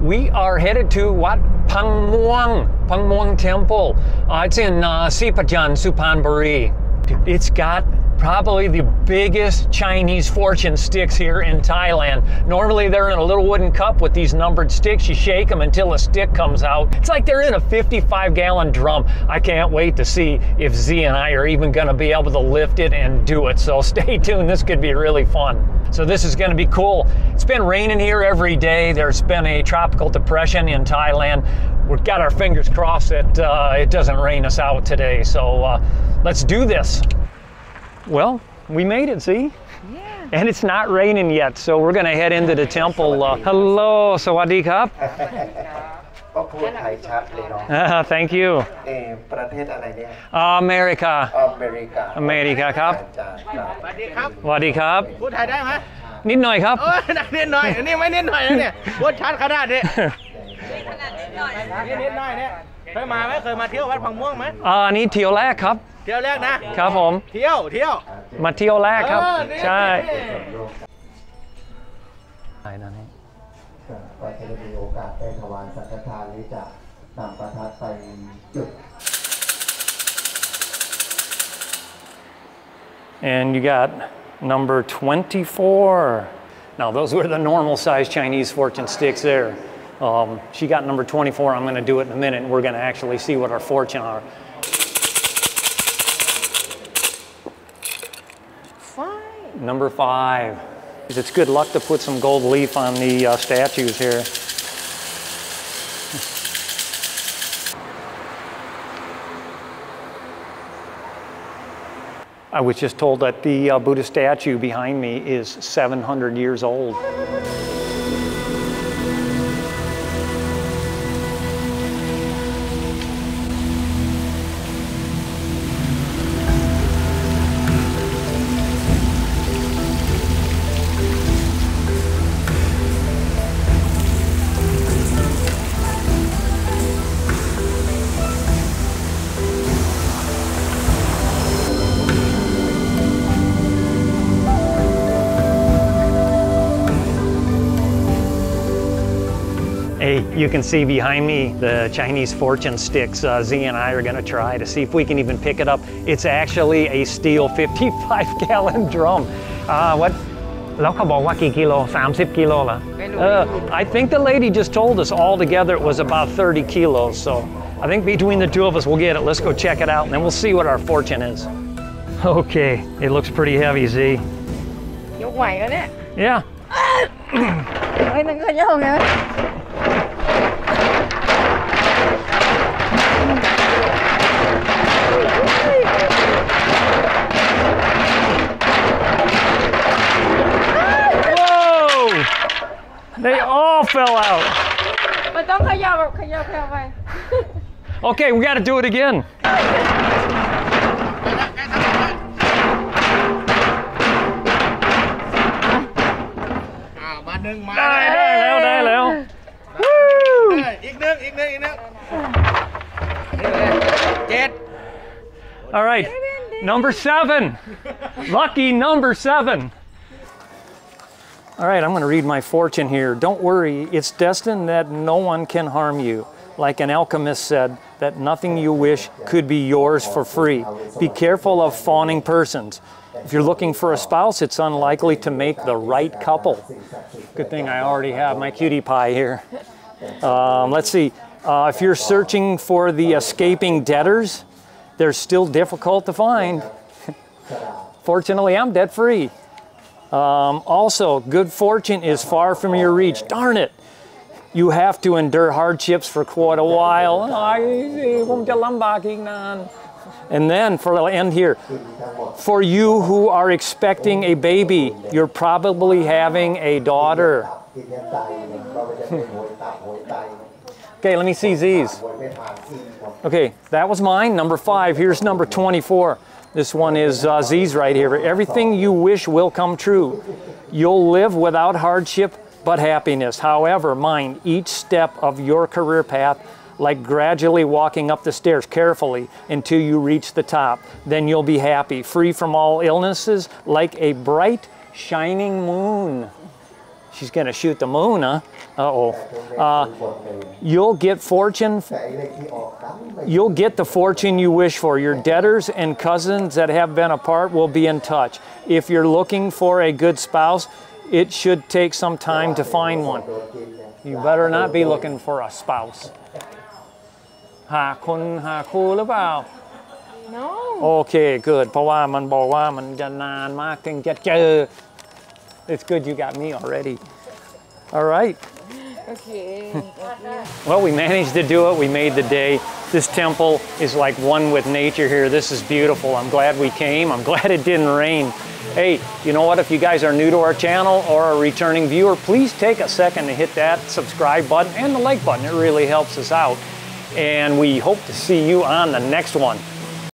we are headed to Wat Pang Muang, Pang Muang Temple. Uh, it's in uh, Sipajan, Suphanburi. It's got probably the biggest Chinese fortune sticks here in Thailand. Normally they're in a little wooden cup with these numbered sticks. You shake them until a stick comes out. It's like they're in a 55 gallon drum. I can't wait to see if Z and I are even gonna be able to lift it and do it. So stay tuned, this could be really fun. So this is gonna be cool. It's been raining here every day. There's been a tropical depression in Thailand. We've got our fingers crossed that uh, it doesn't rain us out today. So uh, let's do this. Well, we made it, see? Yeah. And it's not raining yet, so we're going to head into the temple. Uh, hello, Sawadee Kap. Uh, thank you. Uh-huh, eh, America. America. America ครับ สวัสดีครับ พูดไทยได้ไหมนิดหน่อยครับ โอ้ยนิดหน่อย นี่ไม่นิดหน่อยนะเนี่ยพูดชัดขนาดนี้นิดหน่อยเนี่ย เคยมาไหมเคยมาเที่ยววัดพังม่วงไหมอ่านี่เที่ยวแรกครับ ที่ยวแรกนะครับ ผม เที่ยวเที่ยว มาเที่ยวแรกครับ เออนี่ ใช่ นี่ ใช่นั่นเอง ก็จะได้มีโอกาสได้ถวายสังฆทานหรือจะนำประทัดไปจุด And you got number 24. Now, those were the normal size Chinese fortune sticks there. Um, she got number 24. I'm going to do it in a minute, and we're going to actually see what our fortune are. Number five. It's good luck to put some gold leaf on the uh, statues here. I was just told that the uh, Buddha statue behind me is 700 years old. Hey, you can see behind me the Chinese fortune sticks. Uh, Z and I are going to try to see if we can even pick it up. It's actually a steel 55 gallon drum. Uh, what? แล้วเขาบอกว่ากี่กิโล30กิโลเหรอ ไม่รู้ Uh, I think the lady just told us all together it was about 30 kilos. So I think between the two of us we'll get it. Let's go check it out and then we'll see what our fortune is. Okay, it looks pretty heavy, Z. ยกไหวก็เนี่ย Yeah. เฮ้ยนั่นก็ยก fell out. But don't khayab, okay, we got to do it again. Woo! All right, number seven. Lucky number seven. All right, I'm going to read my fortune here. Don't worry, it's destined that no one can harm you. Like an alchemist said, that nothing you wish could be yours for free. Be careful of fawning persons. If you're looking for a spouse, it's unlikely to make the right couple. Good thing I already have my cutie pie here. Um, let's see. Uh, if you're searching for the escaping debtors, they're still difficult to find. Fortunately, I'm debt free. Um, also, good fortune is far from your reach. Darn it. You have to endure hardships for quite a while. And then, for the end here, for you who are expecting a baby, you're probably having a daughter. okay, let me see these. Okay, that was mine, number five. Here's number 24. This one is Z's right here. Everything you wish will come true. You'll live without hardship but happiness. However, mind each step of your career path like gradually walking up the stairs carefully until you reach the top. Then you'll be happy, free from all illnesses, like a bright, shining moon she's gonna shoot the moon, huh? Uh-oh. แต่ Uh, บทหนึ่ง you'll get fortune แต่ไอ้เลขที่ออกดันไม่ You'll get the fortune you wish for. Your debtors and cousins that have been apart will be in touch. If you're looking for a good spouse, it should take some time to find one. โดนกินเนี่ย You better not be looking for a spouse. หาคนหาคู่หรือเปล่า no โอเค good เพราะว่ามันบอกว่ามันจะนานมากถึงจะเจอ it's good you got me already. All right. Okay. well, we managed to do it. We made the day. This temple is like one with nature here. This is beautiful. I'm glad we came. I'm glad it didn't rain. Hey, you know what? If you guys are new to our channel or a returning viewer, please take a second to hit that subscribe button and the like button. It really helps us out. And we hope to see you on the next one.